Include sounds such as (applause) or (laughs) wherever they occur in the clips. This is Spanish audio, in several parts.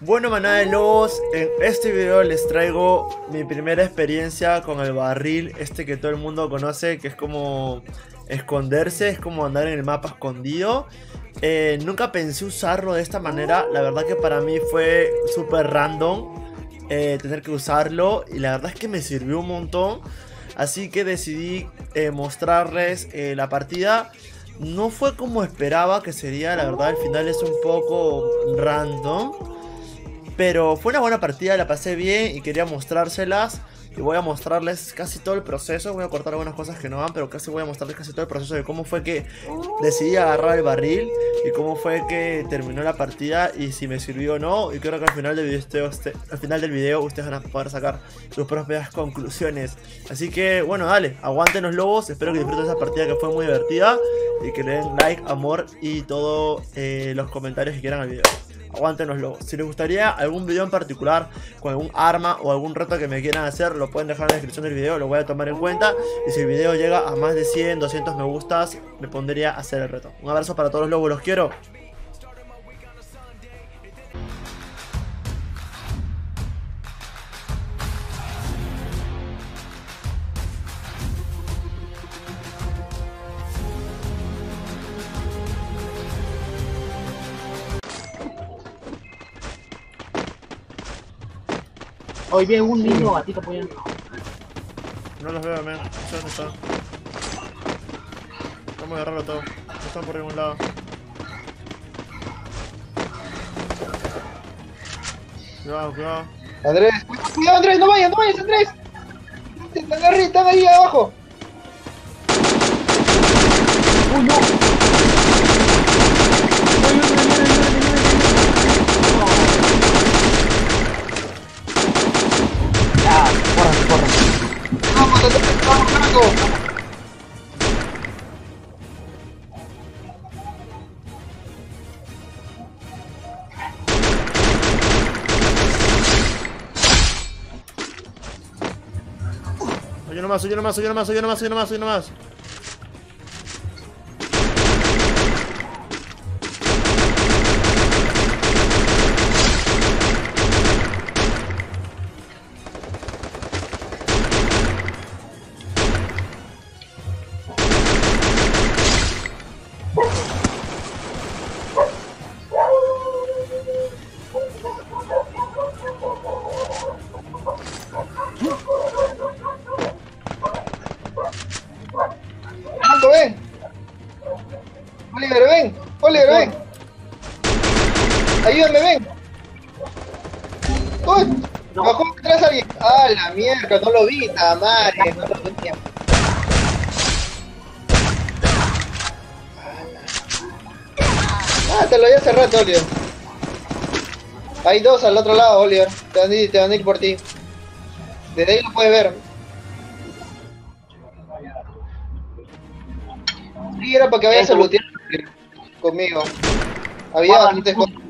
Bueno manada de lobos, en este video les traigo mi primera experiencia con el barril, este que todo el mundo conoce, que es como esconderse, es como andar en el mapa escondido. Eh, nunca pensé usarlo de esta manera, la verdad que para mí fue súper random eh, tener que usarlo y la verdad es que me sirvió un montón. Así que decidí eh, mostrarles la partida. No fue como esperaba que sería, la verdad al final es un poco random. Pero fue una buena partida, la pasé bien y quería mostrárselas. Y voy a mostrarles casi todo el proceso. Voy a cortar algunas cosas que no van, pero casi voy a mostrarles casi todo el proceso de cómo fue que decidí agarrar el barril. Y cómo fue que terminó la partida y si me sirvió o no. Y creo que al final del video, al final del video ustedes van a poder sacar sus propias conclusiones. Así que bueno, dale, aguanten los lobos. Espero que disfruten esa partida que fue muy divertida. Y que le den like, amor y todos eh, los comentarios que quieran al video aguántenoslo. Si les gustaría algún video en particular con algún arma o algún reto que me quieran hacer, lo pueden dejar en la descripción del video, lo voy a tomar en cuenta. Y si el video llega a más de 100, 200 me gustas, me pondría a hacer el reto. Un abrazo para todos los lobos, los quiero. Hoy vi un niño gatito apoyando. No los veo, men. No sé dónde están. Vamos a agarrarlo todo. No están por ningún lado. Cuidado, cuidado. Andrés, cuidado Andrés, no vayas, no vayas Andrés. Están arriba, están ahí abajo. Uy, no. Soy nomás, soy nomás, soy nomás, soy nomás, soy nomás, soy nomás. Oliver, mierda, no lo vi, madre, no lo vi. Ah, te lo vi hace rato, Oliver. Hay dos al otro lado, Oliver. Te van a ir, te van a ir por ti. Desde ahí lo puedes ver. Sí, era para que vayas a lootear conmigo. Había bastantes cosas.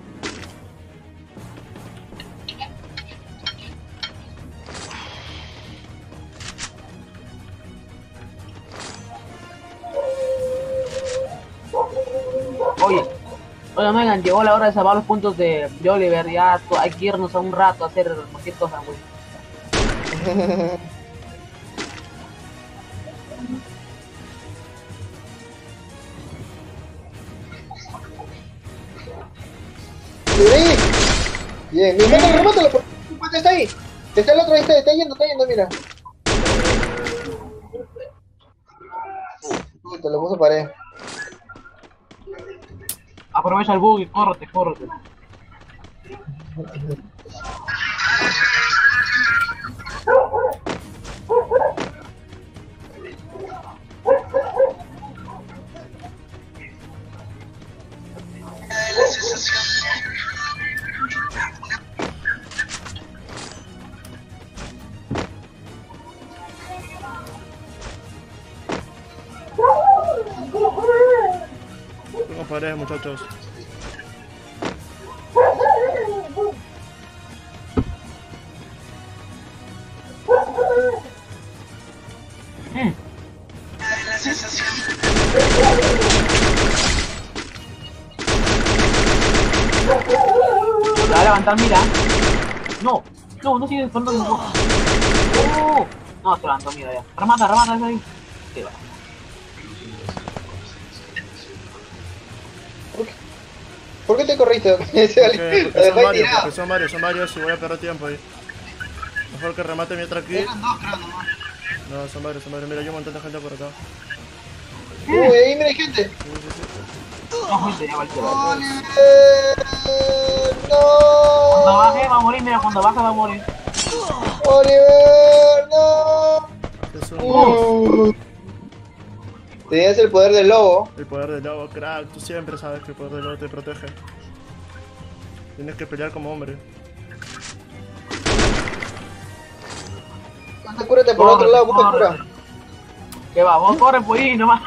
Oye, Megan, llegó la hora de salvar los puntos de, de Oliver. Ya hay que irnos a un rato a hacer cualquier cosa, güey. (laughs) Bien, bien, remátalo, remátalo, está ahí. Está el otro, ahí está, está yendo, está yendo, mira. Te lo puso pared. Aprovecha el bug y córrete, córrete. (laughs) paredes, muchachos. Se va a levantar, mira. No, no, no sigue disparando. No, no, no se levantó, mira ya. Remata, remata, ese ahí. ¿Por qué te corriste? (laughs) Porque, porque son varios, porque son varios, son varios y voy a perder tiempo ahí. Mejor que remate mientras aquí. Eran dos, creo, nomás. No, son varios, son varios. Mira, yo un montón de gente por acá. Uy, ahí mira hay gente. Sí, sí, sí. No, Cuando baje va a morir, mira, cuando baje va a morir. Oliver, no. Es un- Uh. Tenías el poder del lobo. El poder del lobo, crack. Tú siempre sabes que el poder del lobo te protege. Tienes que pelear como hombre. Anda, cúrate por otro lado, busca corre. cura. Que va, vos corre por ahí nomás.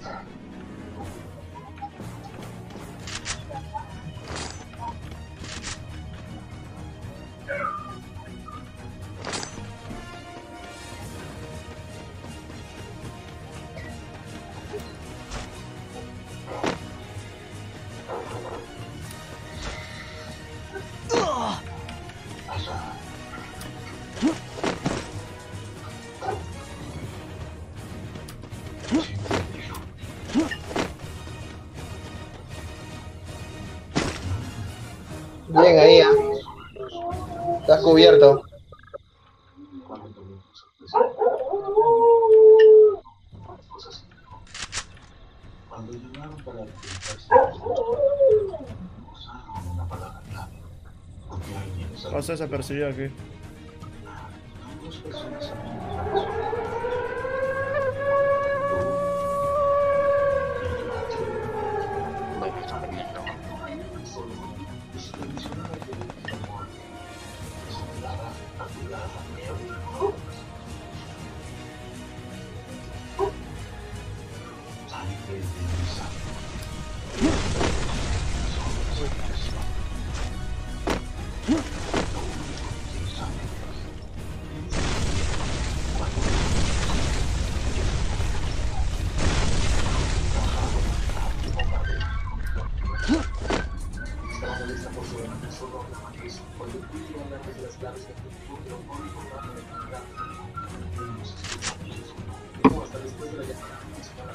Bien Estás cubierto. Pasa desapercibido aquí.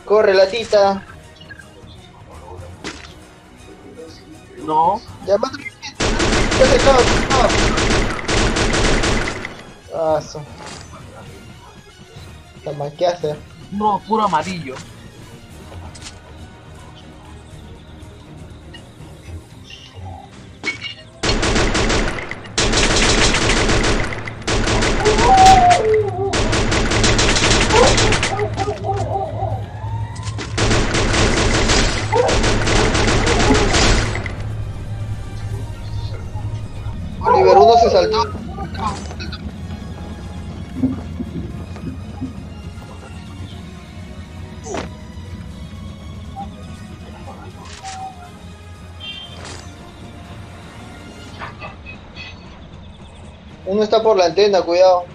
Corre, latita. No, Ya se acaba, se acaba. Ah. La no, puro amarillo. Uno está por la antena, cuidado.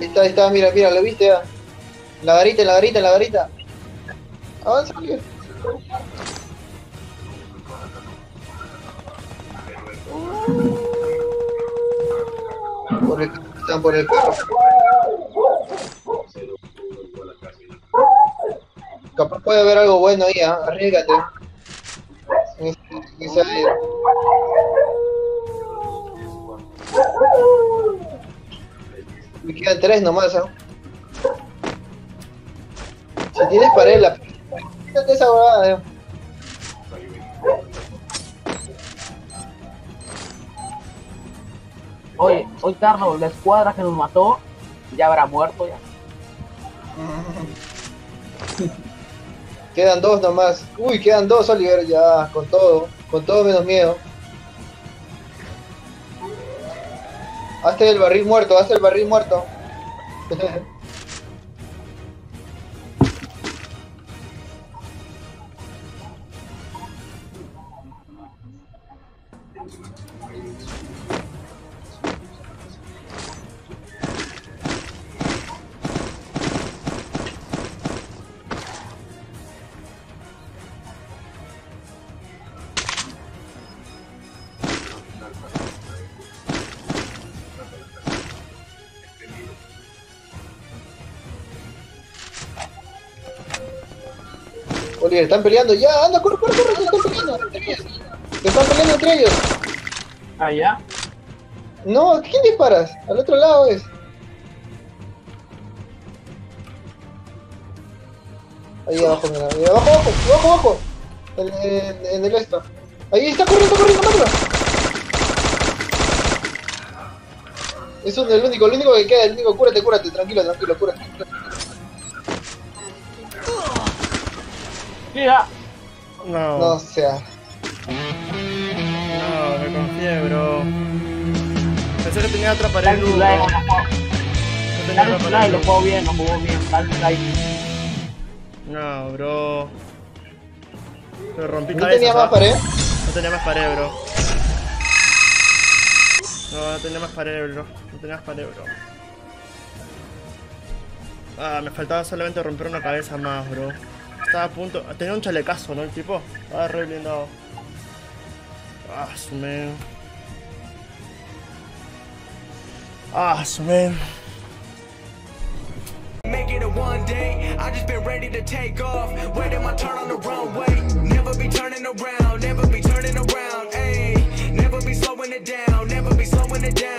Está, está, mira, mira, ¿lo viste ya? La garita, la garita, la garita. Avanza, Oliver. Por el, están por el carro. Capaz puede haber algo bueno ahí, ¿ah? Arriesgate. En Me quedan tres nomás, ¿ah? Si tienes pared, la... Quítate esa huevada, eh. Oye, hoy Carlos, la escuadra que nos mató ya habrá muerto ya. (laughs) Quedan dos nomás. Uy, quedan dos, Oliver, ya, con todo. Con todo menos miedo. Hazte el barril muerto, hazte el barril muerto. (laughs) Oliver, están peleando. Ya, anda, corre, corre, corre, se están peleando. Se están peleando entre ellos. Allá. No, ¿a quién disparas? Al otro lado es. Ahí abajo, mira. Ahí abajo, abajo, abajo, abajo. En, en, en el esto. Ahí está corriendo, corriendo, mátalo. Es un- el único, el único que queda, el único, cúrate, cúrate, tranquilo, tranquilo, cúrate. No, No, no, sea. me confié, bro. Pensé que tenía otra pared no No tenía otra pared lo jugó bien, lo jugó bien. No, bro. Pero rompí ¿No cabezas, tenía más pared? No tenía más pared, bro. No, no tenía más pared, bro. No tenía más pared, bro. Ah, me faltaba solamente romper una cabeza más, bro. Estaba a punto. Tenía un chalecazo, ¿no? El tipo. Estaba re blindado. Ah, su. Ah, su a one day. I just been ready to take off. My turn on the runway. Never be turning around. Never be turning around. Never be slowing it down. Never be slowing it down.